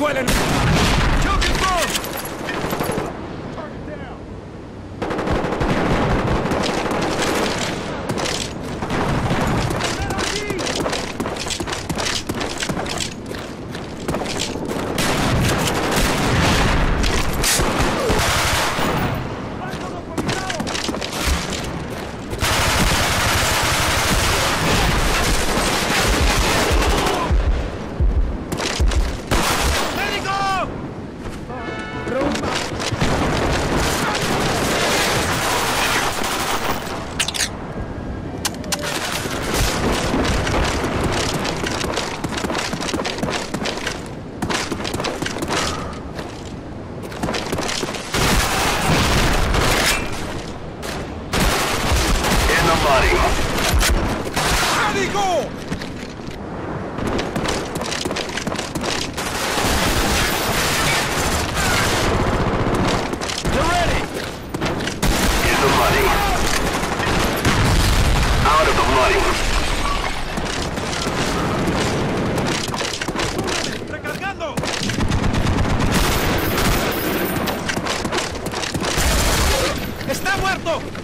vuelen. The money. Out of the money. ¡Recargando! ¡Está muerto!